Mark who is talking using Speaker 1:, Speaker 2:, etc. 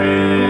Speaker 1: friend.